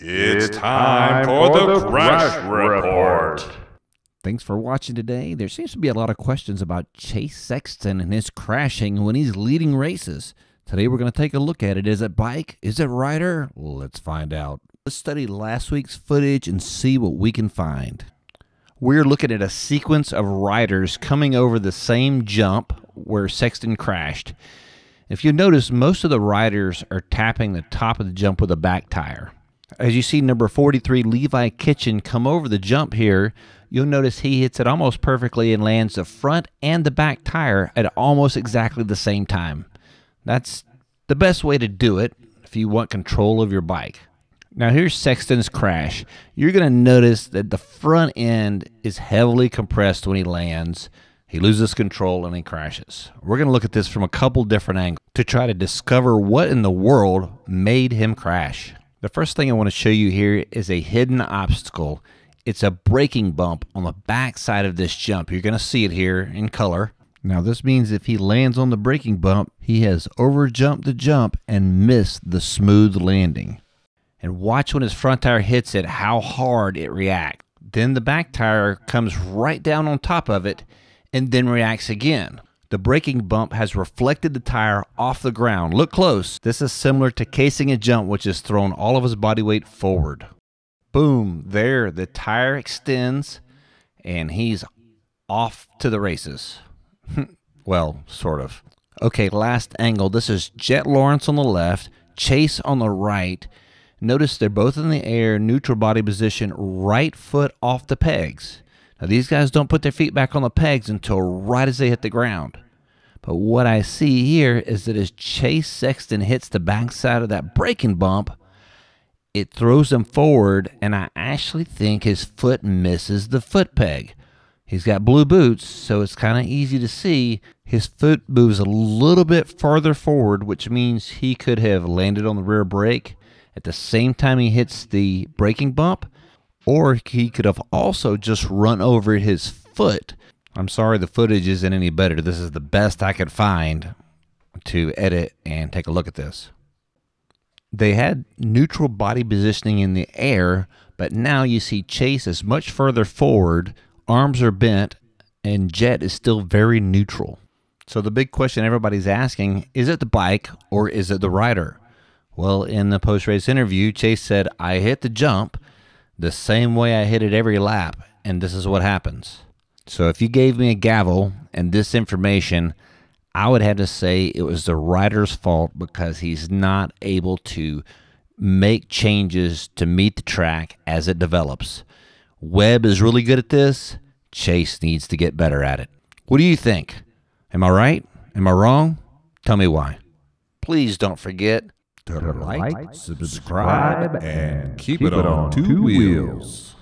It's time for the Crash Report. Thanks for watching today. There seems to be a lot of questions about Chase Sexton and his crashing when he's leading races. Today we're going to take a look at it. Is it bike? Is it rider? Let's find out. Let's study last week's footage and see what we can find. We're looking at a sequence of riders coming over the same jump where Sexton crashed. If you notice, most of the riders are tapping the top of the jump with a back tire. As you see number 43, Levi Kitchen, come over the jump here, you'll notice he hits it almost perfectly and lands the front and the back tire at almost exactly the same time. That's the best way to do it if you want control of your bike. Now here's Sexton's crash. You're going to notice that the front end is heavily compressed when he lands. He loses control and he crashes. We're going to look at this from a couple different angles to try to discover what in the world made him crash. The first thing I want to show you here is a hidden obstacle. It's a braking bump on the back side of this jump. You're going to see it here in color. Now this means if he lands on the braking bump, he has overjumped the jump and missed the smooth landing. And watch when his front tire hits it how hard it reacts. Then the back tire comes right down on top of it and then reacts again. The braking bump has reflected the tire off the ground. Look close. This is similar to casing a jump, which has thrown all of his body weight forward. Boom, there, the tire extends, and he's off to the races. well, sort of. Okay, last angle. This is Jett Lawrence on the left, Chase on the right. Notice they're both in the air, neutral body position, right foot off the pegs. Now, these guys don't put their feet back on the pegs until right as they hit the ground. But what I see here is that as Chase Sexton hits the backside of that braking bump, it throws him forward, and I actually think his foot misses the foot peg. He's got blue boots, so it's kind of easy to see. His foot moves a little bit farther forward, which means he could have landed on the rear brake at the same time he hits the braking bump or he could have also just run over his foot. I'm sorry the footage isn't any better. This is the best I could find to edit and take a look at this. They had neutral body positioning in the air, but now you see Chase is much further forward, arms are bent, and Jett is still very neutral. So the big question everybody's asking is it the bike or is it the rider? Well, in the post race interview, Chase said, I hit the jump the same way I hit it every lap, and this is what happens. So if you gave me a gavel and this information, I would have to say it was the rider's fault because he's not able to make changes to meet the track as it develops. Webb is really good at this. Chase needs to get better at it. What do you think? Am I right? Am I wrong? Tell me why. Please don't forget to like, subscribe, and keep it on two wheels.